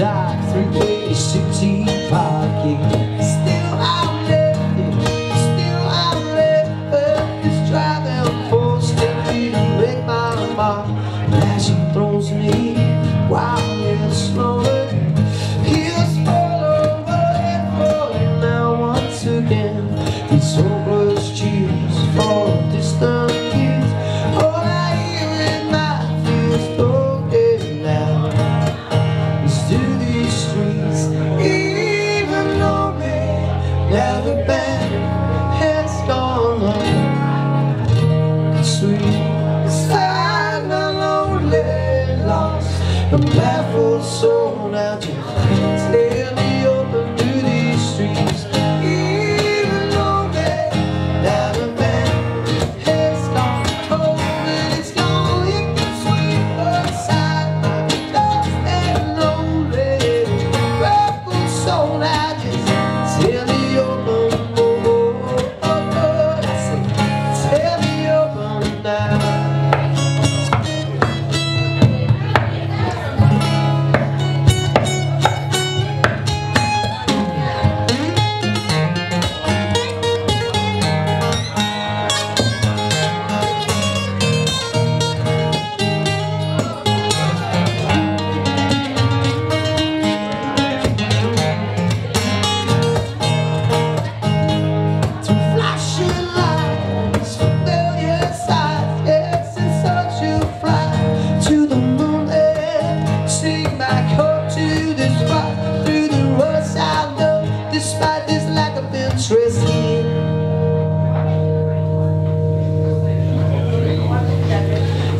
the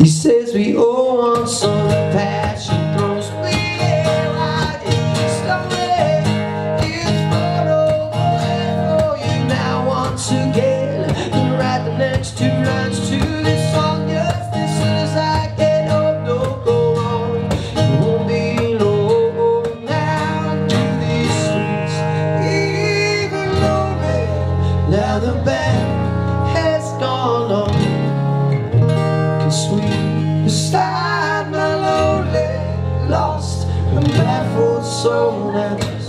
He says we all want some baffled soul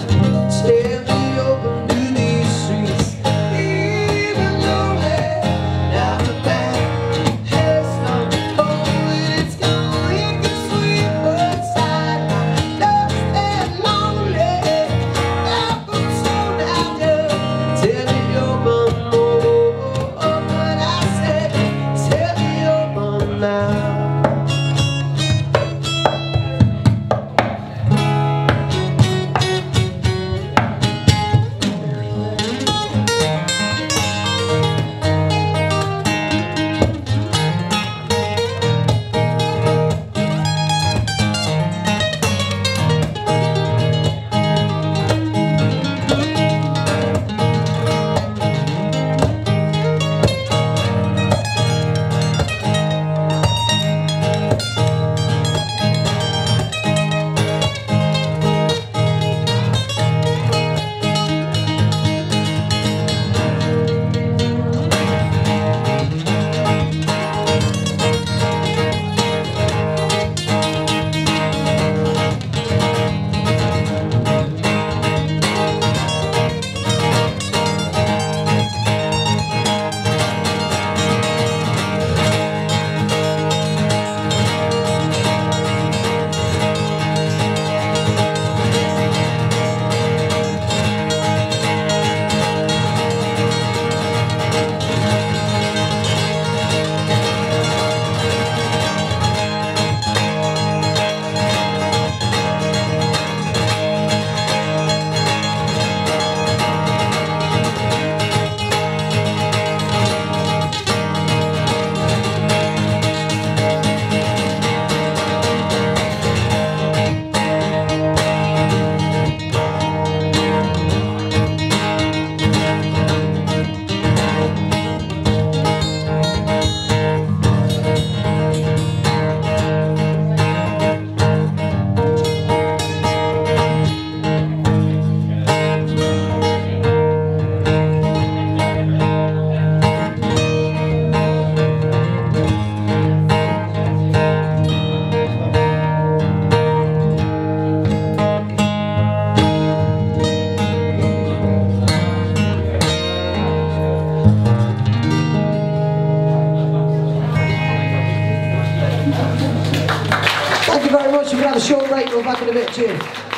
Thank you very much. We've have a short break. We'll back in a bit. Cheers.